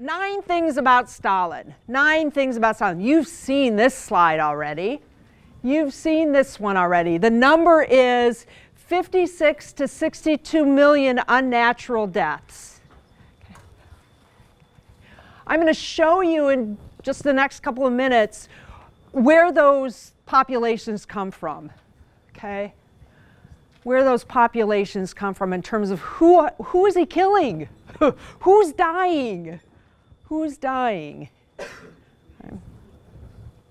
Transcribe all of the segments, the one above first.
Nine things about Stalin. Nine things about Stalin. You've seen this slide already. You've seen this one already. The number is 56 to 62 million unnatural deaths. Okay. I'm going to show you in just the next couple of minutes where those populations come from. Okay? Where those populations come from in terms of who, who is he killing? Who's dying? Who's dying?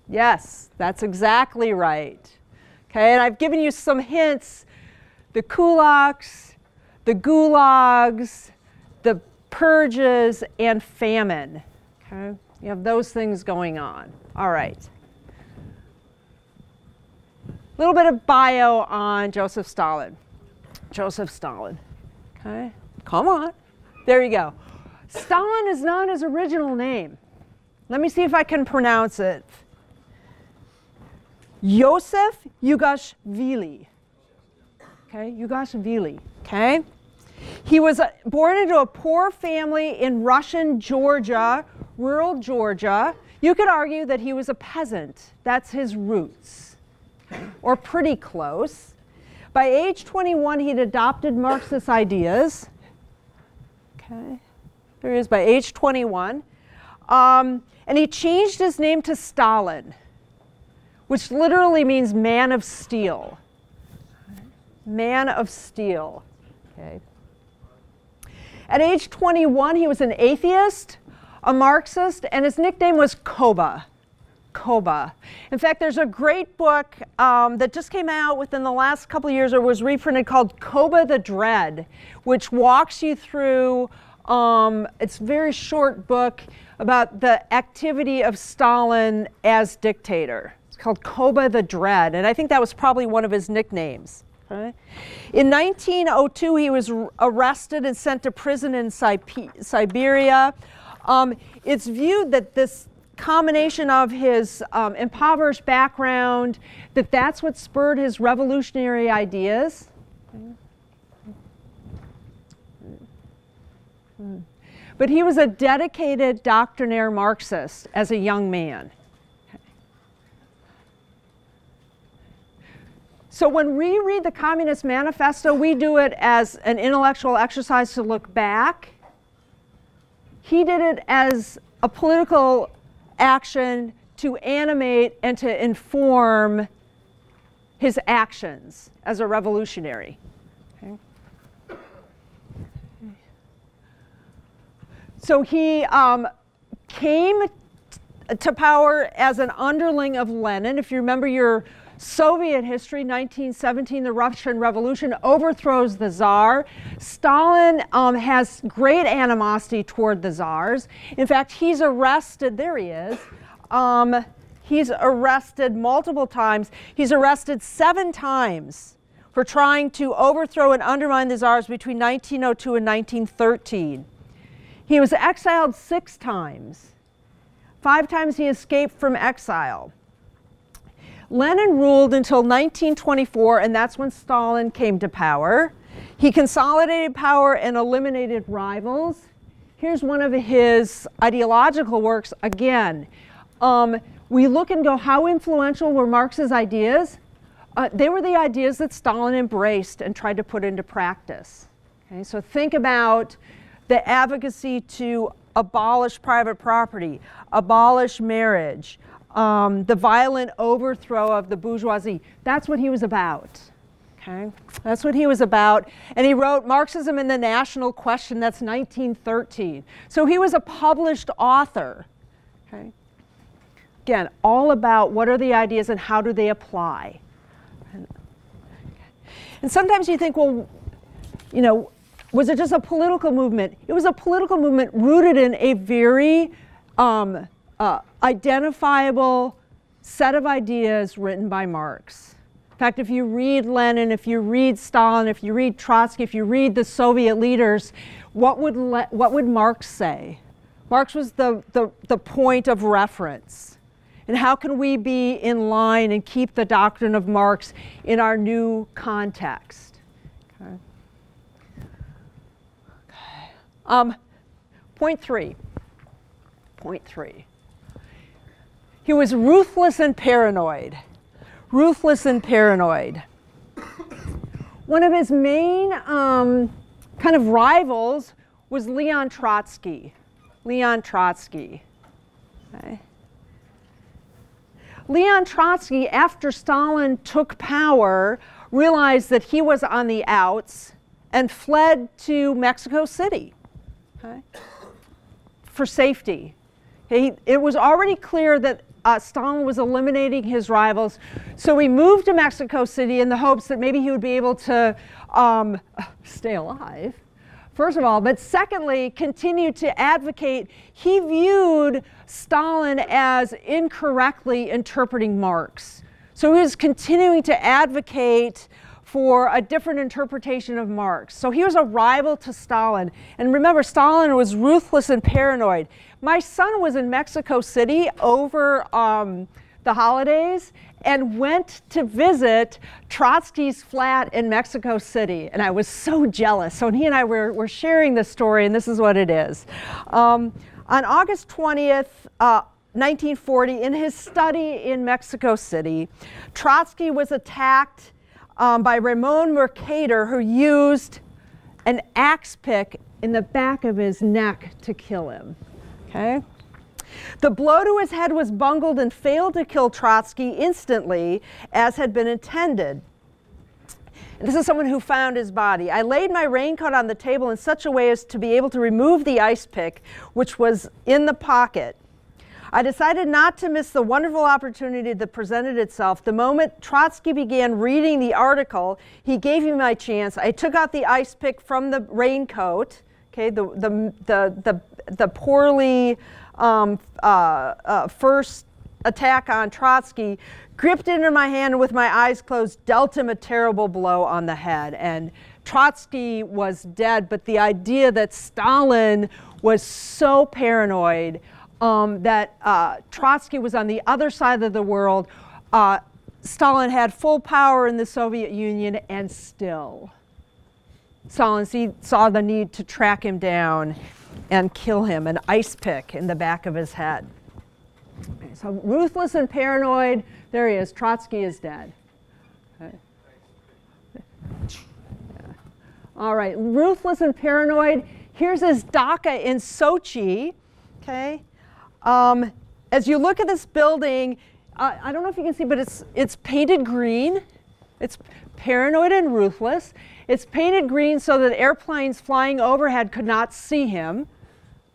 Yes, that's exactly right. Okay, and I've given you some hints. The kulaks, the gulags, the purges, and famine. Okay, you have those things going on. All right. A little bit of bio on Joseph Stalin. Joseph Stalin. Okay, come on. There you go. Stalin is not his original name. Let me see if I can pronounce it. Yosef Yugashvili. Okay, Yugashvili. Okay. He was uh, born into a poor family in Russian Georgia, rural Georgia. You could argue that he was a peasant. That's his roots, or pretty close. By age 21, he'd adopted Marxist ideas. Okay. There he is by age 21. Um, and he changed his name to Stalin, which literally means man of steel. Man of steel. Okay. At age 21, he was an atheist, a Marxist, and his nickname was Koba. Koba. In fact, there's a great book um, that just came out within the last couple of years or was reprinted called Koba the Dread, which walks you through um, it's a very short book about the activity of Stalin as dictator. It's called Koba the Dread, and I think that was probably one of his nicknames. In 1902, he was arrested and sent to prison in Siberia. Um, it's viewed that this combination of his um, impoverished background, that that's what spurred his revolutionary ideas. Okay. But he was a dedicated doctrinaire Marxist as a young man. So when we read the Communist Manifesto, we do it as an intellectual exercise to look back. He did it as a political action to animate and to inform his actions as a revolutionary. So he um, came to power as an underling of Lenin. If you remember your Soviet history, 1917, the Russian Revolution overthrows the Tsar. Stalin um, has great animosity toward the Tsars. In fact, he's arrested, there he is. Um, he's arrested multiple times. He's arrested seven times for trying to overthrow and undermine the Tsars between 1902 and 1913. He was exiled six times. Five times he escaped from exile. Lenin ruled until 1924, and that's when Stalin came to power. He consolidated power and eliminated rivals. Here's one of his ideological works again. Um, we look and go, how influential were Marx's ideas? Uh, they were the ideas that Stalin embraced and tried to put into practice. Okay, so think about the advocacy to abolish private property, abolish marriage, um, the violent overthrow of the bourgeoisie. That's what he was about. Okay? That's what he was about. And he wrote Marxism and the National Question, that's 1913. So he was a published author. Okay? Again, all about what are the ideas and how do they apply. And sometimes you think, well, you know, was it just a political movement? It was a political movement rooted in a very um, uh, identifiable set of ideas written by Marx. In fact, if you read Lenin, if you read Stalin, if you read Trotsky, if you read the Soviet leaders, what would, what would Marx say? Marx was the, the, the point of reference. And how can we be in line and keep the doctrine of Marx in our new context? Um, point three. 6.3. He was ruthless and paranoid. Ruthless and paranoid. One of his main um, kind of rivals was Leon Trotsky. Leon Trotsky. Okay. Leon Trotsky, after Stalin took power, realized that he was on the outs and fled to Mexico City okay, for safety. He, it was already clear that uh, Stalin was eliminating his rivals, so he moved to Mexico City in the hopes that maybe he would be able to um, stay alive first of all, but secondly, continue to advocate. He viewed Stalin as incorrectly interpreting Marx. So he was continuing to advocate for a different interpretation of Marx. So he was a rival to Stalin. And remember, Stalin was ruthless and paranoid. My son was in Mexico City over um, the holidays, and went to visit Trotsky's flat in Mexico City. And I was so jealous. So he and I were, were sharing this story, and this is what it is. Um, on August 20th, uh, 1940, in his study in Mexico City, Trotsky was attacked um, by Ramon Mercader, who used an ice pick in the back of his neck to kill him. Okay? The blow to his head was bungled and failed to kill Trotsky instantly, as had been intended. This is someone who found his body. I laid my raincoat on the table in such a way as to be able to remove the ice pick, which was in the pocket. I decided not to miss the wonderful opportunity that presented itself. The moment Trotsky began reading the article, he gave me my chance. I took out the ice pick from the raincoat, okay, the, the, the, the, the poorly um, uh, uh, first attack on Trotsky, gripped it in my hand with my eyes closed, dealt him a terrible blow on the head. And Trotsky was dead, but the idea that Stalin was so paranoid um, that uh, Trotsky was on the other side of the world. Uh, Stalin had full power in the Soviet Union, and still, Stalin saw the need to track him down and kill him, an ice pick in the back of his head. So ruthless and paranoid, there he is, Trotsky is dead. All right, ruthless and paranoid, here's his dacha in Sochi, okay? Um, as you look at this building, uh, I don't know if you can see, but it's, it's painted green. It's paranoid and ruthless. It's painted green so that airplanes flying overhead could not see him.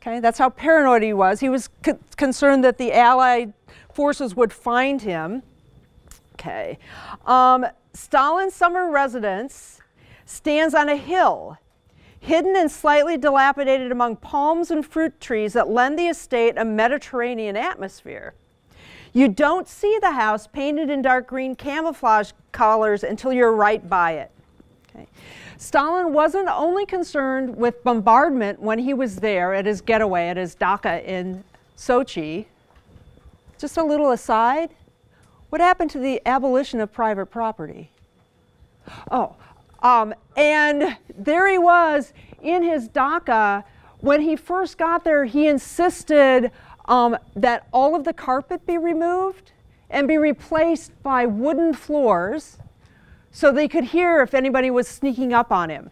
Okay, that's how paranoid he was. He was concerned that the Allied forces would find him. Okay. Um, Stalin's summer residence stands on a hill, hidden and slightly dilapidated among palms and fruit trees that lend the estate a Mediterranean atmosphere. You don't see the house painted in dark green camouflage colors until you're right by it. Okay. Stalin wasn't only concerned with bombardment when he was there at his getaway at his dacha in Sochi. Just a little aside, what happened to the abolition of private property? Oh, um, and there he was in his dacha. When he first got there, he insisted um, that all of the carpet be removed and be replaced by wooden floors so they could hear if anybody was sneaking up on him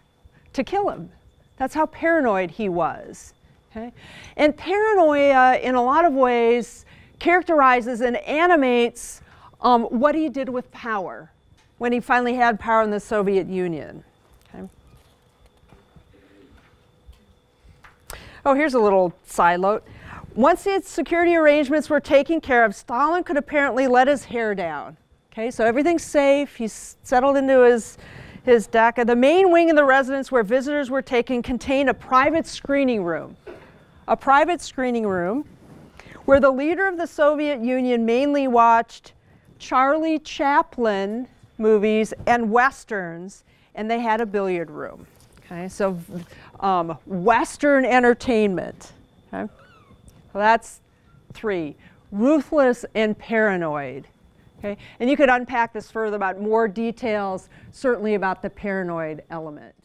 to kill him. That's how paranoid he was. Okay? And paranoia, in a lot of ways, characterizes and animates um, what he did with power when he finally had power in the Soviet Union. Okay? Oh, here's a little side note. Once the security arrangements were taken care of, Stalin could apparently let his hair down. Okay, so everything's safe. He's settled into his, his dacha. The main wing of the residence where visitors were taken contained a private screening room. A private screening room where the leader of the Soviet Union mainly watched Charlie Chaplin movies and westerns, and they had a billiard room. Okay, so um, Western entertainment. Okay, well, that's three. Ruthless and paranoid. Okay? And you could unpack this further about more details, certainly about the paranoid element.